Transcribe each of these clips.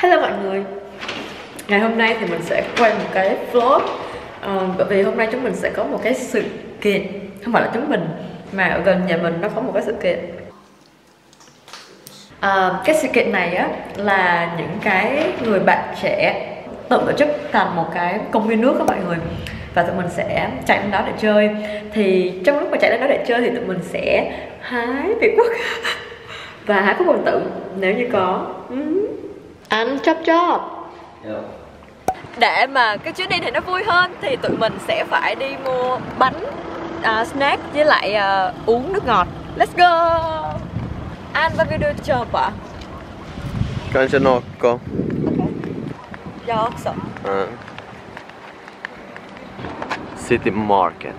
Hello mọi người. Ngày hôm nay thì mình sẽ quay một cái vlog. Ờ, Bởi vì hôm nay chúng mình sẽ có một cái sự kiện Không phải là chúng mình Mà ở gần nhà mình nó có một cái sự kiện. Uh, Cái sự kiện này á là những cái người bạn trẻ tự tổ chức thành một cái công viên nước các mọi người. Và tụi mình sẽ chạy đến đó để chơi. Thì trong lúc mà chạy đến đó để chơi thì tụi mình sẽ hái việt quốc. Và hái quốc hoàng tử nếu như có. Ừ anh chop chop để mà cái chuyến đi này nó vui hơn thì tụi mình sẽ phải đi mua bánh à, snack với lại à, uống nước ngọt let's go anh vad vill du köpa? Kanske Nocco. Jag också Ja. City Market.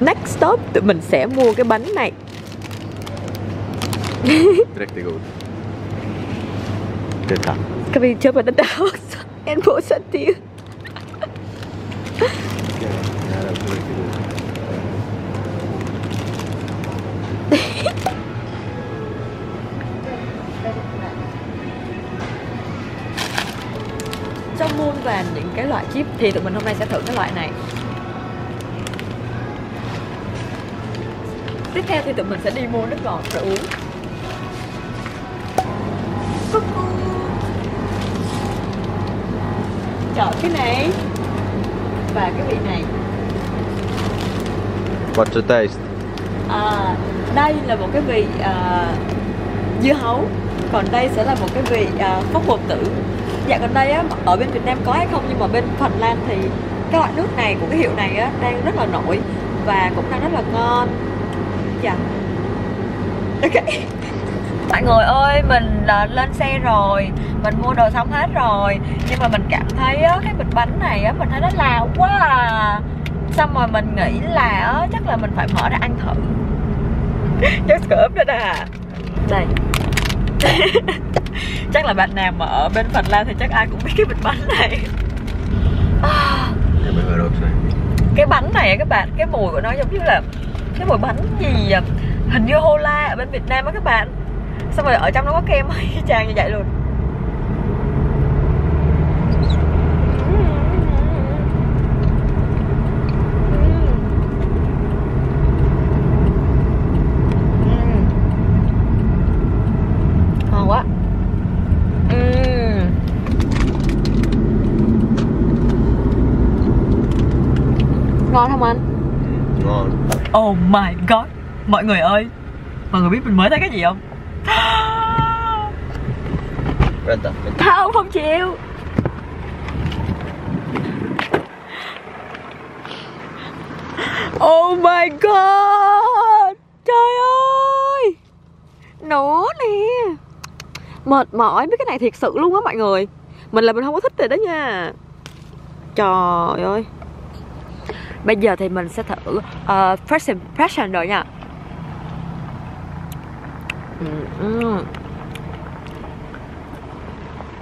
next stop tụi mình sẽ mua cái bánh này Riktigt god. Där också? En påse till Det här är riktigt god. Trong muôn vàn những cái loại chip thì tụi mình hôm nay sẽ thử cái loại này Tiếp theo thì tụi mình sẽ đi mua nước ngọt rồi uống Chọn cái này. Và cái vị này. What's the taste? à, Đây là một cái vị à, dưa hấu. Còn đây sẽ là một cái vị à, phốc bột tử. Dạ gần đây á, ở bên Việt Nam có hay không? Nhưng mà bên Phần Lan thì cái loại nước này của cái hiệu này á, đang rất là nổi Và cũng đang rất là ngon. Dạ. Ok Mọi người ơi, mình à, lên xe rồi Mình mua đồ xong hết rồi. Nhưng mà mình cảm thấy á, cái bịch bánh này á, mình thấy nó lao quá à. Xong rồi mình nghĩ là á, chắc là mình phải mở ra ăn thử. Chắc cớp đó. Nè Đây. Chắc là bạn nào mà ở bên Phần Lan thì chắc ai cũng biết cái bịch bánh này. À. Cái bánh này các bạn, cái mùi của nó giống như là Cái mùi bánh gì à? Hình như hô la ở bên Việt Nam á các bạn Xong rồi ở trong nó có kem y chang như vậy luôn ngon quá Ừm. ngon không anh Ngon. oh my god mọi người ơi mọi người biết mình mới thấy cái gì không không không chịu. Oh my god. Trời ơi. Nó nè. Mệt mỏi mấy cái này thiệt sự luôn á mọi người. Mình là mình không có thích rồi đó nha. Trời ơi. Bây giờ thì mình sẽ thử uh, first impression rồi nha.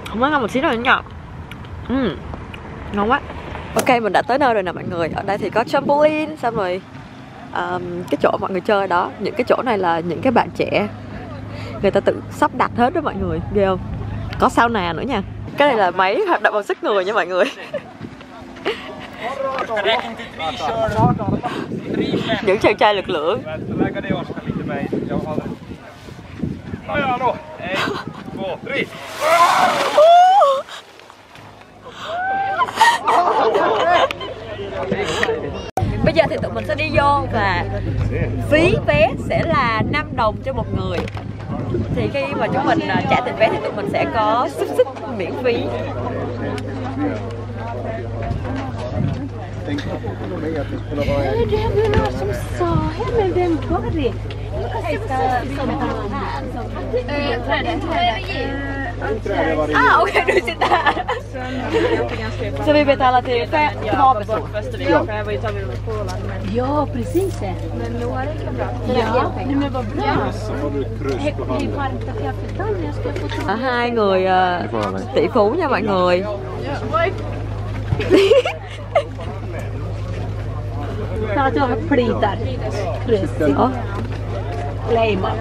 Không ăn ngon một xíu rồi nha ừ. ngon quá. Ok mình đã tới nơi rồi nè mọi người. Ở đây thì có trampoline xong rồi um, cái chỗ mọi người chơi đó. Những cái chỗ này là những cái bạn trẻ người ta tự sắp đặt hết đó mọi người. Ghê không? Có sauna nữa nha. Cái này là máy hoạt động bằng sức người nha mọi người. Những chàng trai lực lượng Lägga det Oskar lite mig. Jag har det. Ja, ja då. En, två, tre. Bây giờ thì tụi mình sẽ đi vô và phí vé sẽ là 5 đồng cho một người Thì khi mà chúng mình à, trả tiền vé thì tụi mình sẽ có xúc xích miễn phí Ah okej, du sitter här! Så vi betalar till två personer? Ja, precis. Ja, men vad bra. Hej, varmt kaffet Jag ska få ta Ở hai người à, tỷ phú nha mọi người Ta att jag plitar. Precis. Ủa? Lejma.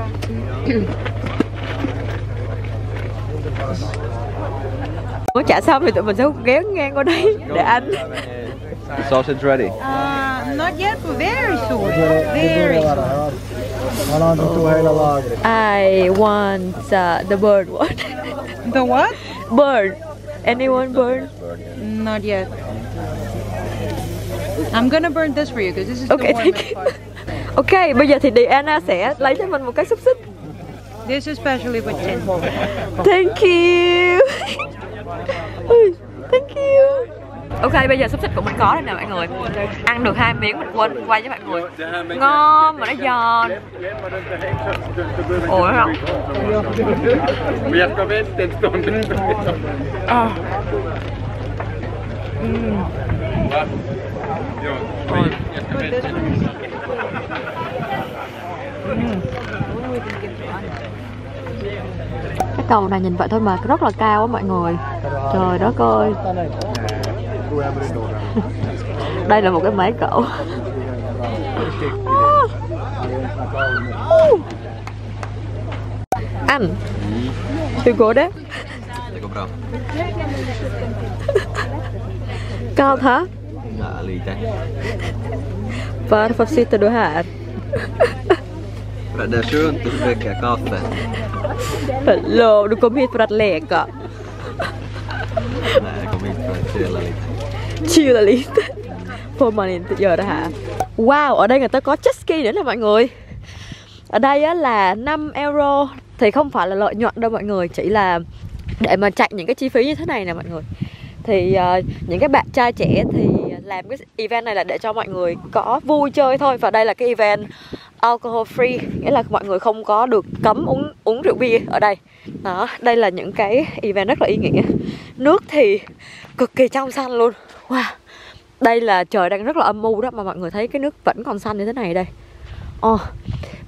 Muốn trả xong thì tụi mình sẽ ghé ngang qua đây để ăn The sausage ready? Uh, not yet, but very soon. Very soon. Han har inte tog hela lagret. I want uh, the bird one The what? Bird Anyone bird? Not yet. I'm gonna burn this for you because this is Okay, the thank warmest you. part. Ok, bây giờ thì Diana sẽ lấy cho mình một cái xúc xích This is especially with tin. Thank you Thank you Ok, bây giờ xúc xích của mình có đây nè mọi người Ăn được hai miếng, mình quên mình quay với mọi người Ngon mà nó giòn Ủa không? À. Va? Ja, cái cầu này nhìn vậy thôi mà rất là cao á mọi người. Trời đất ơi. Đây là một cái máy cẩu Anh Hur cố đấy. Cao går Varför sitter du här? För det är skönt att dricka kaffe. Hallå, du kom hit för att leka Nej, jag kom hit för att chilla lite. Chilla lite Får man inte göra här Wow, ở đây người ta có jet ski nữa nè mọi người Ở đây là 5 euro Thì không phải là lợi nhuận đâu mọi người Chỉ là để mà chạy những cái chi phí như thế này nè mọi người thì uh, những cái bạn trai trẻ thì làm cái event này là để cho mọi người có vui chơi thôi. Và đây là cái event alcohol free Nghĩa là mọi người không có được cấm uống uống rượu bia ở đây. Đó, đây là những cái event rất là ý nghĩa. Nước thì cực kỳ trong xanh luôn. Wow Đây là trời đang rất là âm u đó Mà mọi người thấy cái nước vẫn còn xanh như thế này đây. Ồ,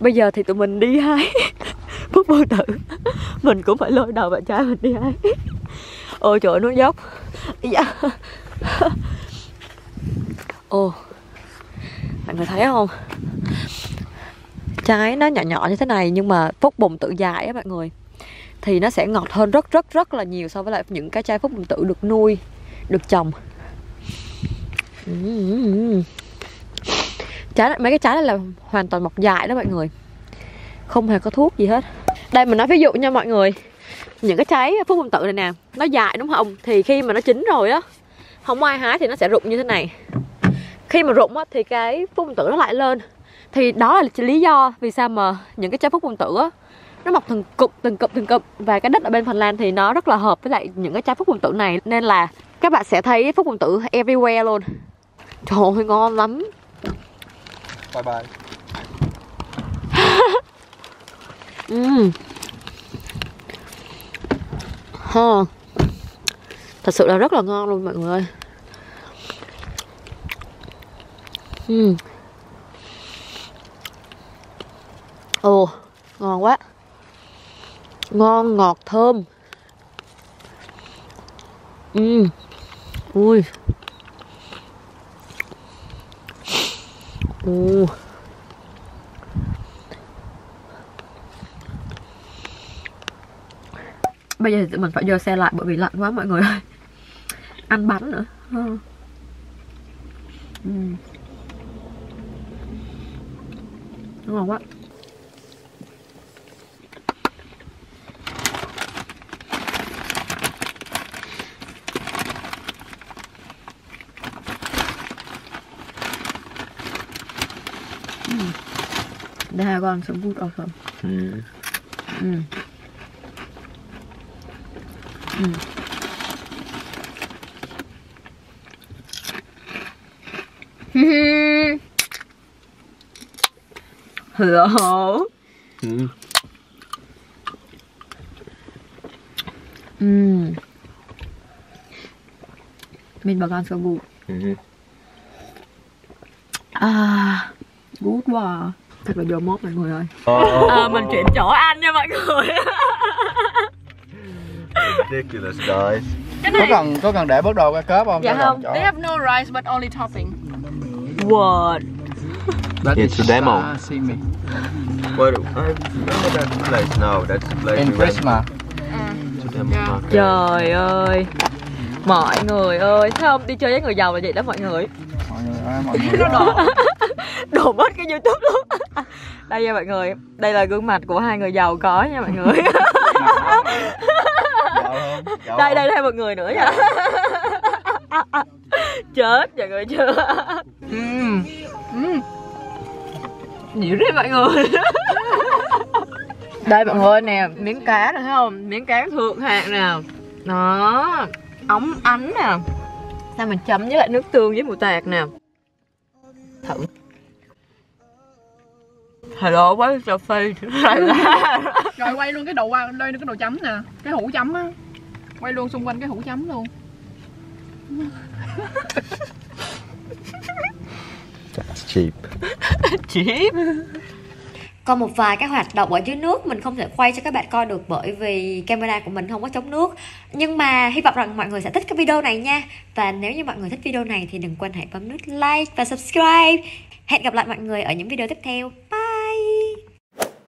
bây giờ thì tụi mình đi hái. Phúc vô tử Mình cũng phải lôi đầu bạn trai mình đi hái. Ôi trời ơi, nó dốc. dạ. Ồ. Mọi người thấy không? Trái nó nhỏ nhỏ như thế này Nhưng mà phúc bùng tự dài á mọi người. Thì nó sẽ ngọt hơn rất rất rất là nhiều So với lại những cái trái phúc bùng tự được nuôi, Được trồng. Trái này- mấy cái trái này là hoàn toàn mọc dại đó mọi người. Không hề có thuốc gì hết. Đây mình nói ví dụ nha mọi người những cái trái phúc bông tự này nè nó dài đúng không thì khi mà nó chín rồi á không ai hái thì nó sẽ rụng như thế này. Khi mà rụng á thì cái phúc bông tự nó lại lên. Thì đó là lý do vì sao mà những cái trái phúc bông tự á nó mọc từng cụm từng cụm từng cụm. Và cái đất ở bên Phần Lan thì nó rất là hợp với lại những cái trái phúc bông tự này. Nên là các bạn sẽ thấy phúc bông tự everywhere luôn. Trời ơi ngon lắm. Bye bye. Ừm ho Thật sự là rất là ngon luôn mọi người ơi. uhm. Ồ, ngon quá. Ngon, ngọt, thơm. uhm. Ui. Ồ. Bây giờ thì mình phải dời xe lại bởi vì lạnh quá mọi người ơi Ăn bánh nữa Ừ. Ừm. Ngon quá Ừm. Det här var så god alltså. Mm. Mm. Mm. Hello. Mm. Mm. Min var ganska god. Mhm. À, good quá. Thật là dầu mốt mọi người ơi. Oh, À, mình chuyển chỗ ăn nha mọi người. Ridiculous guys. Có cần có cần để bước đầu cái cớp không? Dạ không. They have no rice but only topping. What? That It's a demo. uh, see me. What? I remember that place now. That's the place In we Prisma. to Trời ơi Mọi người ơi Thấy không đi chơi với người giàu là vậy đó mọi người mọi người ơi mọi người Đổ mất cái youtube luôn Đây nha mọi người Đây là gương mặt của hai người giàu có nha mọi người Đây đây thêm một người nữa nha. Chết mọi người chưa? Uhm. Uhm. Dịu đấy mọi người. Đây mọi người nè Miếng cá này thấy không? Miếng cá thượng hạng nè. Đó. Ống ánh nè. Sao mình chấm với lại nước tương với mù tạt nè. Thử. Hello quán cà phê Rồi quay luôn cái đồ qua đây cái đồ chấm nè, cái hũ chấm á. Quay luôn xung quanh cái hũ chấm luôn. cheap Cheap Còn một vài cái hoạt động ở dưới nước mình không thể quay cho các bạn coi được bởi vì camera của mình không có chống nước. Nhưng mà hy vọng rằng mọi người sẽ thích cái video này nha. Và nếu như mọi người thích video này thì đừng quên hãy bấm nút like và subscribe. Hẹn gặp lại mọi người ở những video tiếp theo.